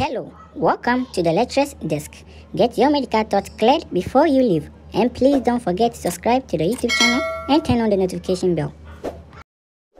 Hello, welcome to the Lectures Desk. Get your medical thoughts cleared before you leave. And please don't forget to subscribe to the YouTube channel and turn on the notification bell.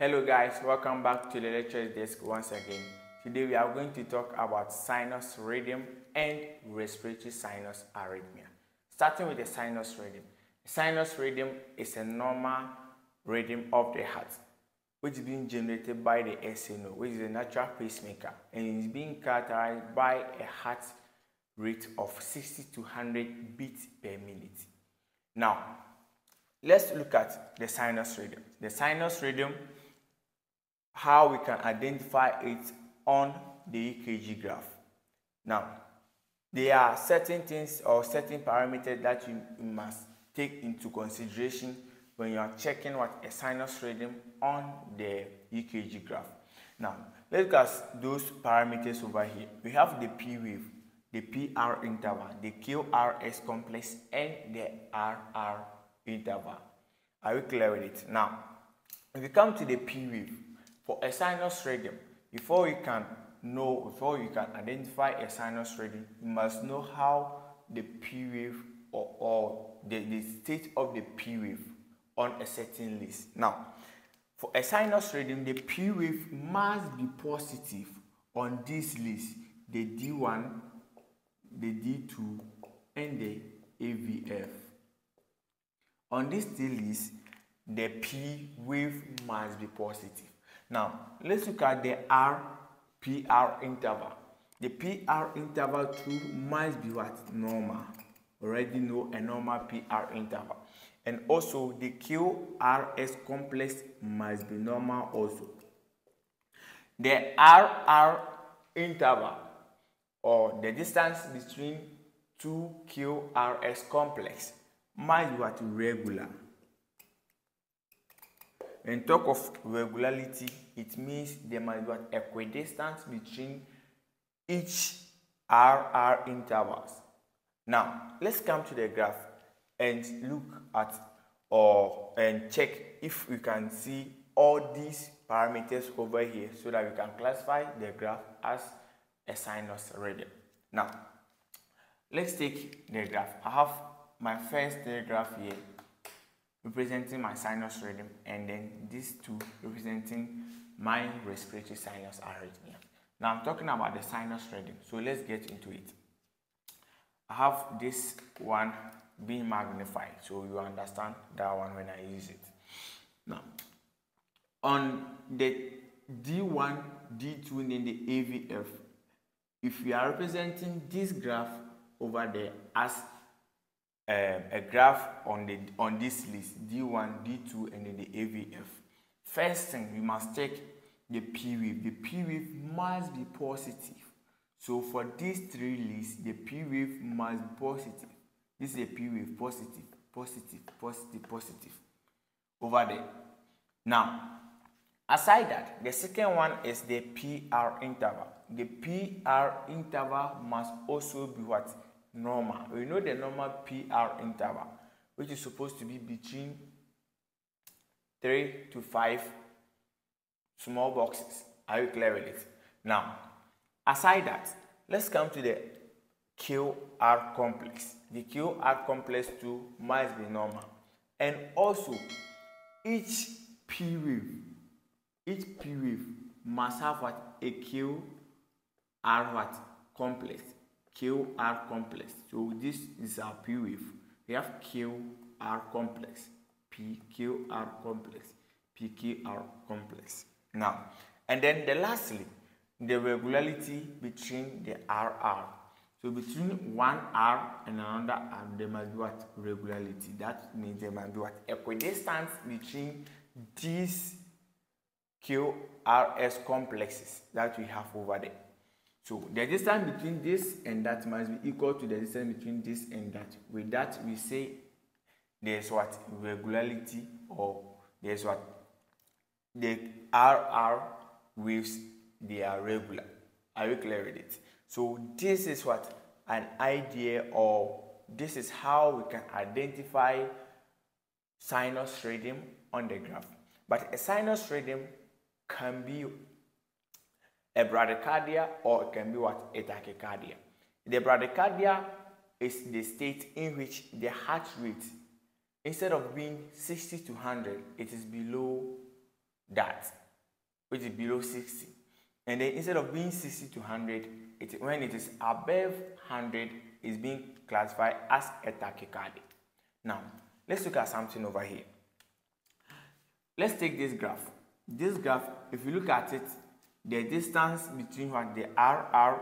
Hello guys, welcome back to the Lectures Desk once again. Today we are going to talk about sinus rhythm and respiratory sinus arrhythmia. Starting with the sinus rhythm. Sinus rhythm is a normal rhythm of the heart which is being generated by the SNO, which is a natural pacemaker, and is being characterized by a heart rate of 60 to 100 beats per minute. Now, let's look at the sinus rhythm. The sinus rhythm, how we can identify it on the EKG graph. Now, there are certain things or certain parameters that you must take into consideration when you are checking what a sinus rhythm on the EKG graph. Now, let's look at those parameters over here. We have the P wave, the PR interval, the QRS complex, and the RR interval. Are you clear with it? Now, if you come to the P wave, for a sinus rhythm, before you can know, before you can identify a sinus rhythm, you must know how the P wave or, or the, the state of the P wave on a certain list. Now, for a sinus rhythm, the P wave must be positive on this list, the D1, the D2, and the AVF. On this list, the P wave must be positive. Now, let's look at the RPR interval. The PR interval too must be what? Normal. Already know a normal PR interval and also the QRS complex must be normal also. The RR interval or the distance between two QRS complex must be what regular. When talk of regularity, it means there must be what equidistance between each RR intervals. Now, let's come to the graph and look at or and check if we can see all these parameters over here so that we can classify the graph as a sinus rhythm. Now, let's take the graph. I have my first graph here representing my sinus rhythm and then these two representing my respiratory sinus arrhythmia. Now I'm talking about the sinus rhythm, so let's get into it. I have this one being magnified. So you understand that one when I use it. Now on the D1 D2 and then the AVF if we are representing this graph over there as um, a graph on the on this list D1 D2 and then the AVF first thing we must check the P wave. The P wave must be positive. So for these three lists the P wave must be positive this is a P wave, positive, positive, positive, positive over there. Now, aside that, the second one is the PR interval. The PR interval must also be what? Normal. We know the normal PR interval, which is supposed to be between 3 to 5 small boxes. Are you clear with it? Now, aside that, let's come to the QR complex. The QR complex too must be normal. And also, each P wave, each P wave must have what? A QR what? Complex. QR complex. So this is our P wave. We have QR complex. PQR complex. PQR complex. Now, and then the lastly, the regularity between the RR so between one R and another R, there must be what? Regularity. That means there must be what? Equidistance between these QRS complexes that we have over there. So the distance between this and that must be equal to the distance between this and that. With that, we say there's what? Regularity or there's what? The RR waves, they are regular. Are you clear with it? So this is what an idea or this is how we can identify sinus rhythm on the graph. But a sinus rhythm can be a bradycardia or it can be what a tachycardia. The bradycardia is the state in which the heart rate instead of being 60 to 100 it is below that which is below 60 and then instead of being 60 to 100 it, when it is above 100 is being classified as a tachycardia now let's look at something over here. Let's take this graph. This graph if you look at it the distance between what the rr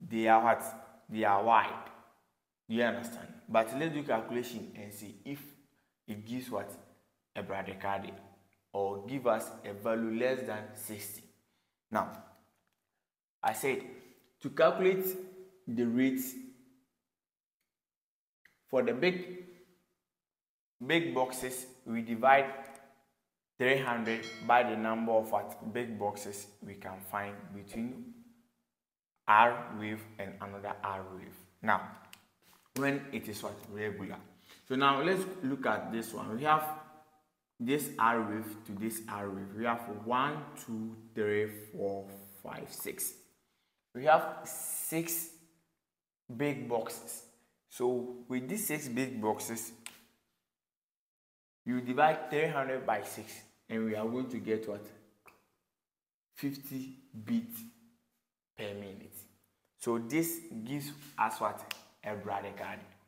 they are what? They are wide. Do you understand? But let's do calculation and see if it gives what? A bradycardia or give us a value less than 60 now i said to calculate the rate for the big big boxes we divide 300 by the number of what big boxes we can find between R wave and another R wave. Now, when it is what regular. So now let's look at this one. We have this R wave to this R wave. We have one, two, three, four, five, six. We have six big boxes. So with these six big boxes, you divide 300 by 6 and we are going to get what? 50 beats per minute. So this gives us what? A bradycardia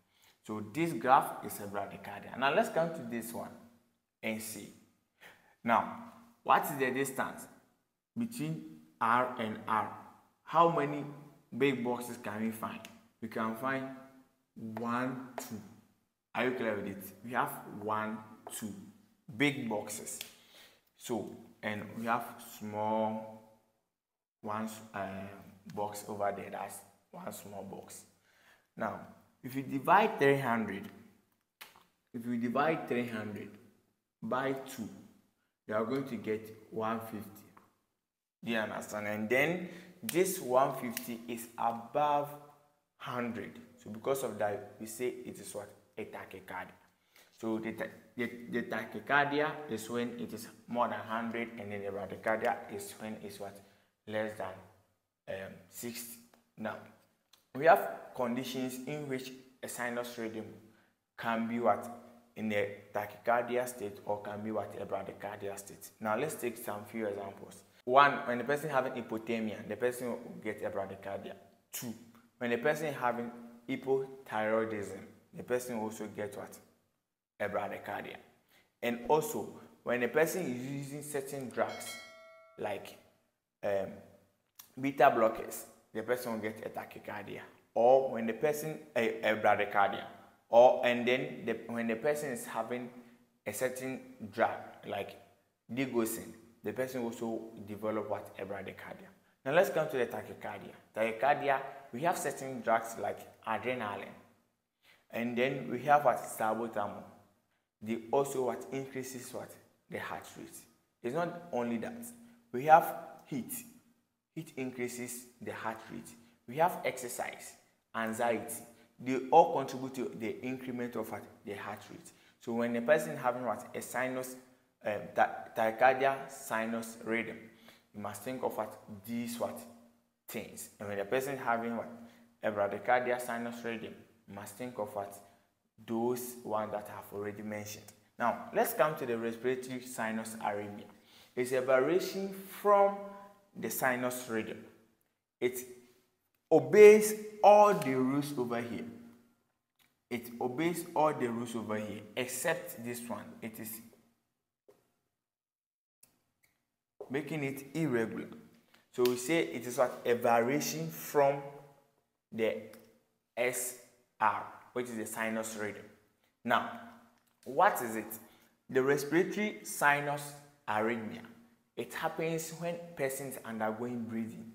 so this graph is a bradycardia now let's come to this one and see. Now what is the distance between r and r how many big boxes can we find? We can find one two. Are you clear with it? We have one two big boxes. So and we have small one uh, box over there. That's one small box. Now if you divide 300 if you divide 300 by 2 you are going to get 150 do you understand? And then this 150 is above 100 so because of that we say it is what a tachycardia so the, the, the tachycardia is when it is more than 100 and then the bradycardia is when it's what less than um, 60. Now, we have conditions in which a sinus rhythm can be what in a tachycardia state or can be what a bradycardia state. Now, let's take some few examples. One, when the person having hypothermia, the person will get a bradycardia. Two, when the person having hypothyroidism, the person will also get what a bradycardia. And also, when a person is using certain drugs like um, beta blockers, the person will get a tachycardia. Or when the person a, a bradycardia. Or and then the, when the person is having a certain drug like digoxin, the person also develop what bradycardia. Now let's come to the tachycardia. Tachycardia, we have certain drugs like adrenaline, and then we have what salbutamol they also what increases what? The heart rate. It's not only that. We have heat. Heat increases the heart rate. We have exercise anxiety. They all contribute to the increment of the heart rate. So when a person having what? A sinus um, tachycardia sinus rhythm you must think of what these what things and when a person having what a bradycardia sinus rhythm you must think of what those ones that I have already mentioned. Now, let's come to the respiratory sinus arrhythmia. It's a variation from the sinus rhythm. It obeys all the rules over here. It obeys all the rules over here except this one. It is making it irregular. So we say it is what a variation from the SR which is the sinus rhythm. Now, what is it? The respiratory sinus arrhythmia. It happens when persons undergoing breathing.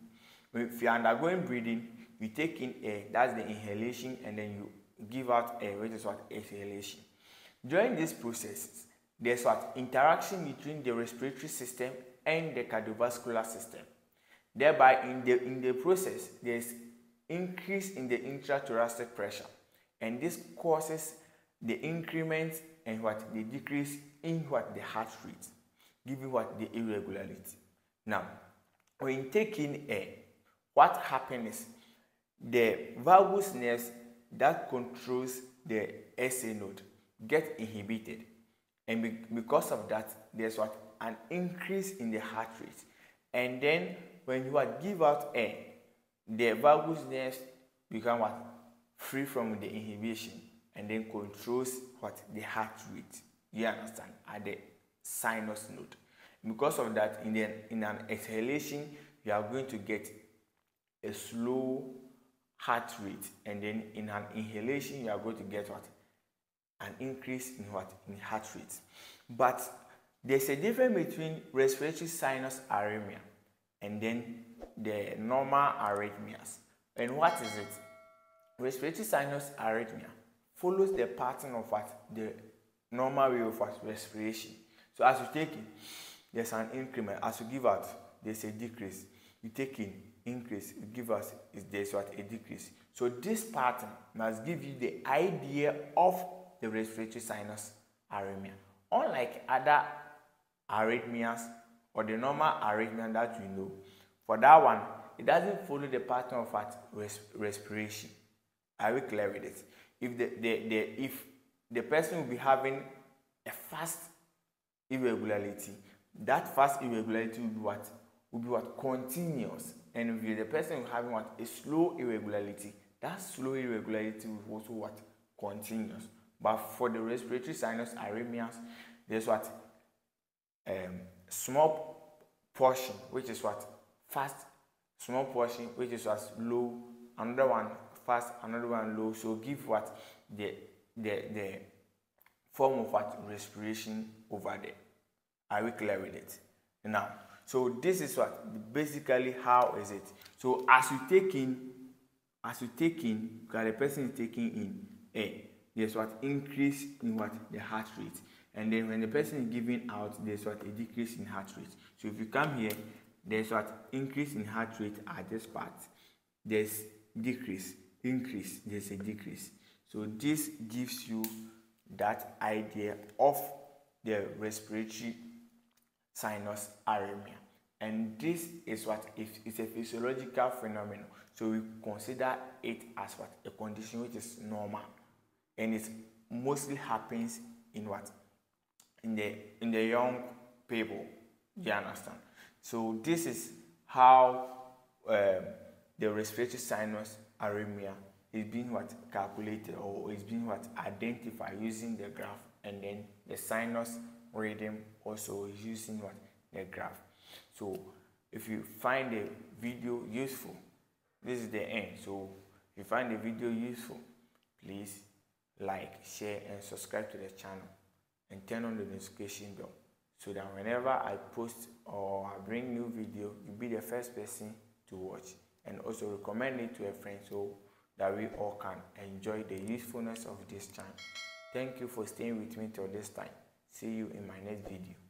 If you're undergoing breathing, you take in air, that's the inhalation, and then you give out air, which is what exhalation. During this process, there's what interaction between the respiratory system and the cardiovascular system. Thereby, in the in the process, there's increase in the intrathoracic pressure. And this causes the increment and what the decrease in what the heart rate giving what the irregularity. Now when taking air what happens? Is the vagus nerves that controls the SA node get inhibited. And be because of that there's what an increase in the heart rate. And then when you are give out air the vagus nerves become what? Free from the inhibition and then controls what? The heart rate. You understand? At the sinus node. Because of that in the in an exhalation you are going to get a slow heart rate. And then in an inhalation you are going to get what? An increase in what? In heart rate. But there's a difference between respiratory sinus arrhythmia and then the normal arrhythmias. And what is it? Respiratory sinus arrhythmia follows the pattern of what? The normal way of respiration. So as you take it there's an increment. As you give out there's a decrease. You take in increase. You give us is there's what? A decrease. So this pattern must give you the idea of the respiratory sinus arrhythmia. Unlike other arrhythmias or the normal arrhythmia that we know. For that one it doesn't follow the pattern of res respiration. Are we clear with it. If the, the, the if the person will be having a fast irregularity that fast irregularity will be what? Will be what? Continuous. And if the person having what? A slow irregularity that slow irregularity will also what? Continuous. But for the respiratory sinus arrhythmias there's what um, small portion which is what? Fast small portion which is what? Low another one fast another one low. So give what? The the the form of what? Respiration over there. Are we clear with it? Now so this is what? Basically how is it? So as you take in as you take in because the person is taking in air there's what? Increase in what? The heart rate and then when the person is giving out there's what a decrease in heart rate so if you come here there's what increase in heart rate at this part there's decrease increase there's a decrease so this gives you that idea of the respiratory sinus arrhythmia. And this is what is a physiological phenomenon. So we consider it as what a condition which is normal, and it mostly happens in what in the in the young people. You understand? So this is how um, the respiratory sinus arrhythmia is being what calculated or is being what identified using the graph, and then the sinus rhythm also using what the graph so if you find the video useful this is the end so if you find the video useful please like share and subscribe to the channel and turn on the notification bell. So that whenever i post or i bring new video you'll be the first person to watch. And also recommend it to a friend so that we all can enjoy the usefulness of this channel. Thank you for staying with me till this time. See you in my next video